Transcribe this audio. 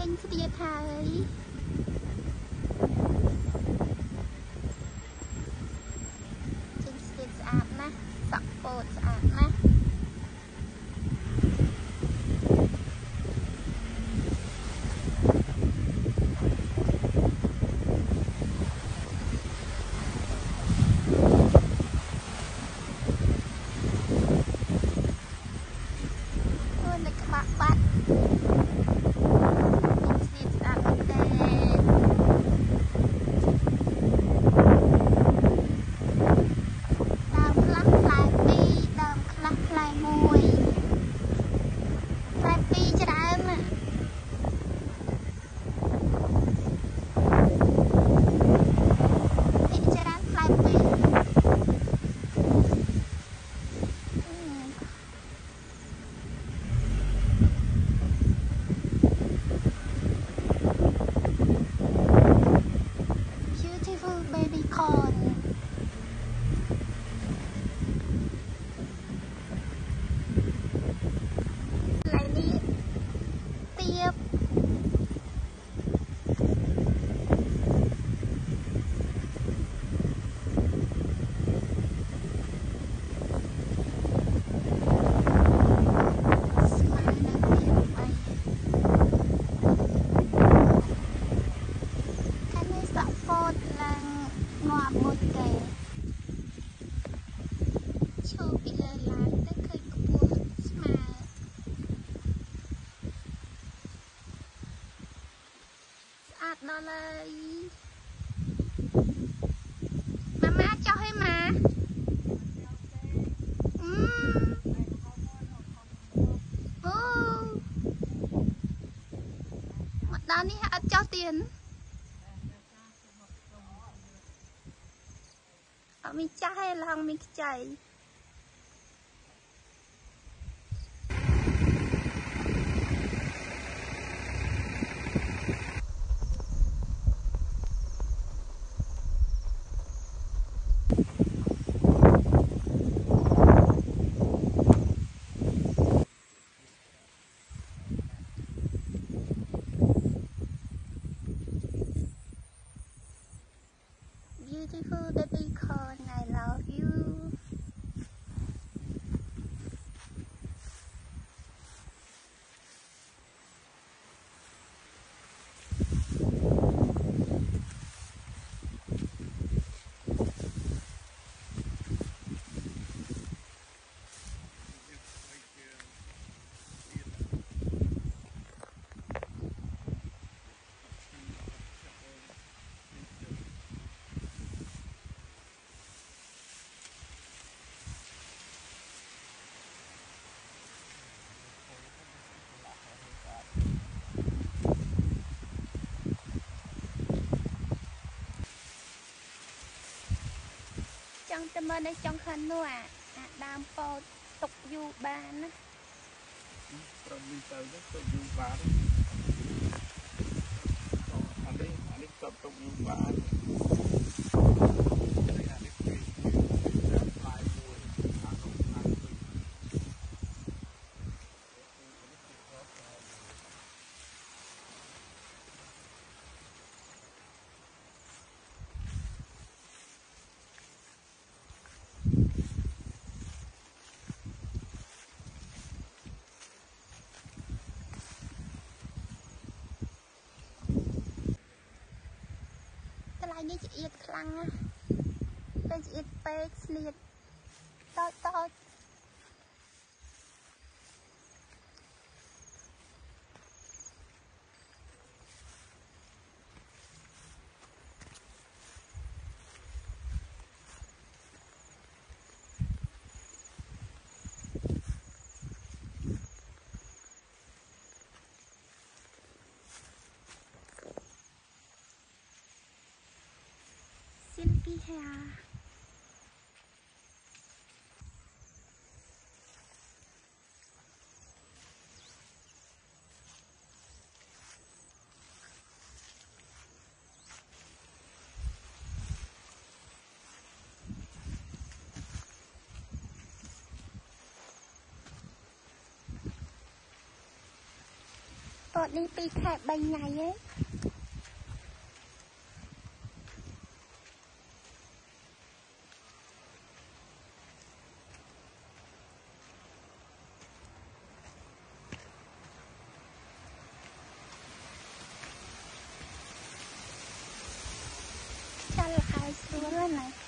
ចេញស្ទៀតហើយចេញស្ទៀតស្អាតណាស់សក់ពោតស្អាតណាស់អូននៅក្បាក់បាត់ចេញស្ទៀតស្អាតមែនទេដើមខ្លះផ្លែពីរដើមខ្លះផ្លែមួយផ្លែពីរច្រើនណាស់ភាគច្រើនផ្លែពីរអឺ beautiful baby corn ឡៃនេះទៀបស្មើនឹងទៀបបីខាងនេះសក់ពោតឡើងងាប់មួយគេ ឈរពីលើឡើងទៅឃើញខ្ពស់ស្មើស្អាតដល់ហើយម៉ាម៉ាចុះឲ្យម៉ាអឺអូមកដល់នេះអត់ចុះទៀតអត់មានចាស់ទេឡងមានខ្ចី beautiful baby corn I love ចង់ទៅមើលនៅចុងខាងនោះអាអាដើមពោតទុកយូរបានណាប្រមនេះទៅទៅយូរបានអានេះអានេះទៅទុកយូរបានអានេះគឺផ្លាយមួយអានោះអានោះ ថ្លៃ នេះឆ្អៀតខ្លាំងណាស់តែឆ្អៀតពេកស្លៀតតូចតូចស៊ីលពីហាពកត នេះ2ខែ3ថ្ងៃឯង 习惯了。